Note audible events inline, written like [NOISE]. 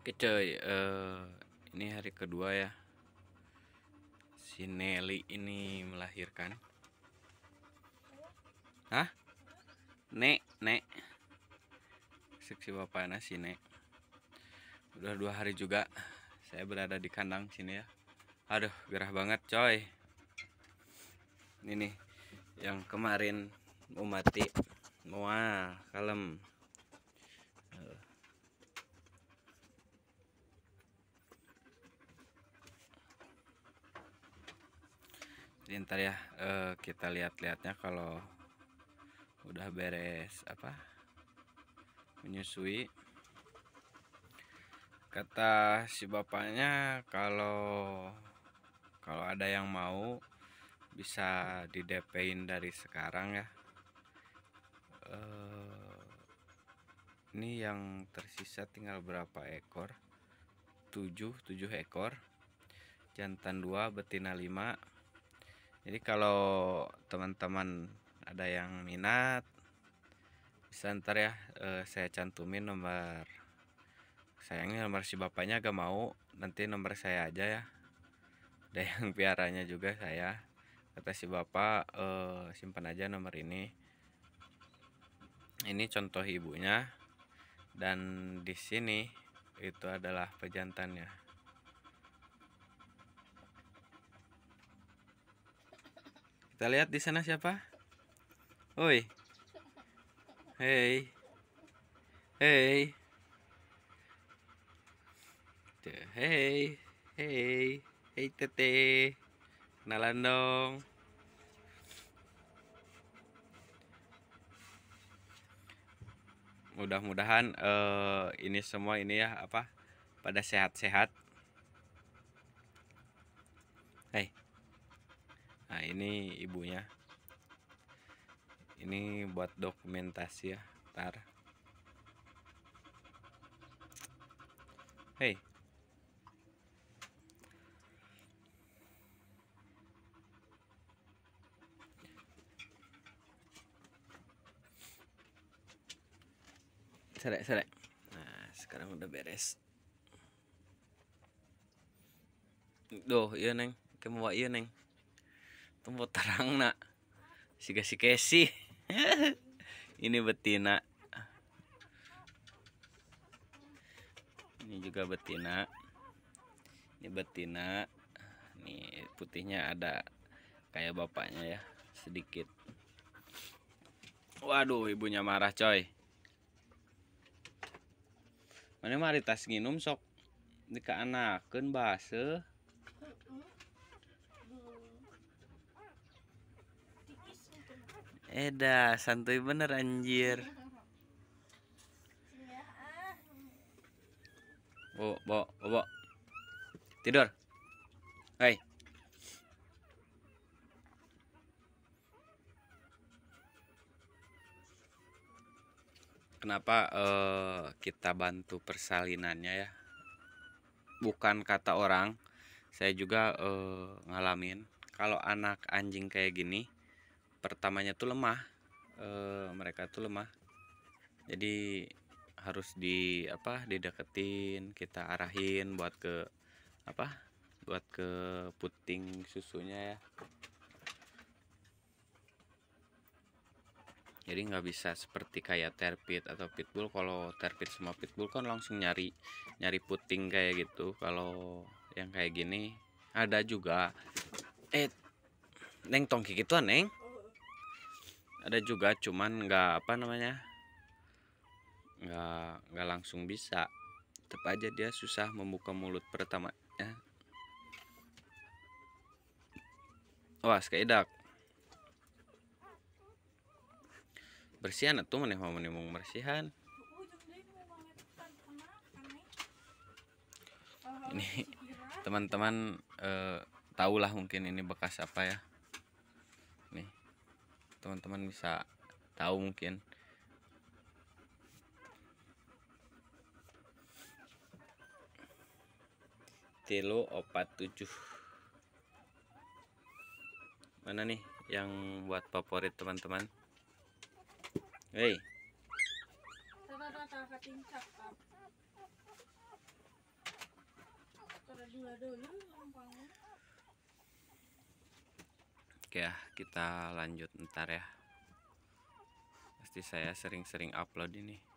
Oke coy, uh, ini hari kedua ya. Si Nelly ini melahirkan. Hah? Nek, nek. Seksi bapaknya si Nek. Udah dua hari juga saya berada di kandang sini ya. Aduh, gerah banget coy. Ini nih yang kemarin mau mati. Wah, kalem. Jadi ntar ya uh, kita lihat-lihatnya kalau udah beres apa menyusui. Kata si bapaknya kalau kalau ada yang mau bisa di DP-in dari sekarang ya. Uh, ini yang tersisa tinggal berapa ekor? 7 7 ekor. Jantan 2 betina 5 jadi kalau teman-teman ada yang minat bisa ntar ya eh, saya cantumin nomor sayangnya nomor si bapaknya agak mau nanti nomor saya aja ya. Ada yang [LAUGHS] piaranya juga saya. Kata si bapak eh, simpan aja nomor ini. Ini contoh ibunya dan di sini itu adalah pejantannya Kita lihat di sana siapa? Oi. Hey. Hey. Hey. Hey. Hey Tete. Kenalan dong. Mudah-mudahan uh, ini semua ini ya apa pada sehat-sehat. Hey nah ini ibunya. Ini buat dokumentasi ya ntar hei serek serek. Nah sekarang udah beres. Duh, iya neng, kamu iya neng tumbuh terang nak. Si kesi kesi ini betina. Ini juga betina. Ini betina. Ini putihnya ada kayak bapaknya ya sedikit. Waduh ibunya marah coy. Mana mari tas nginum sok? Dika anakeun base Eda, santuy bener anjir. Bo, bo, bo. Tidur. Hei. Kenapa uh, kita bantu persalinannya ya? Bukan kata orang, saya juga uh, ngalamin. Kalau anak anjing kayak gini, pertamanya tuh lemah e, mereka tuh lemah. Jadi harus di apa dideketin kita arahin buat ke apa buat ke puting susunya ya. Jadi nggak bisa seperti kayak terpit atau pitbull. Kalau terpit sama pitbull kan langsung nyari nyari puting kayak gitu. Kalau yang kayak gini ada juga. Eh neng tongki gitu neng ada juga cuman nggak apa namanya nggak nggak langsung bisa. Tetap aja dia susah membuka mulut pertama ya. Wah sekaidak bersihan atau mana mau menimung bersihan. Ini teman-teman eh, tahulah mungkin ini bekas apa ya teman-teman bisa tahu mungkin telo opat tujuh mana nih yang buat favorit teman-teman hei Oke ya, kita lanjut ntar ya. Pasti saya sering-sering upload ini.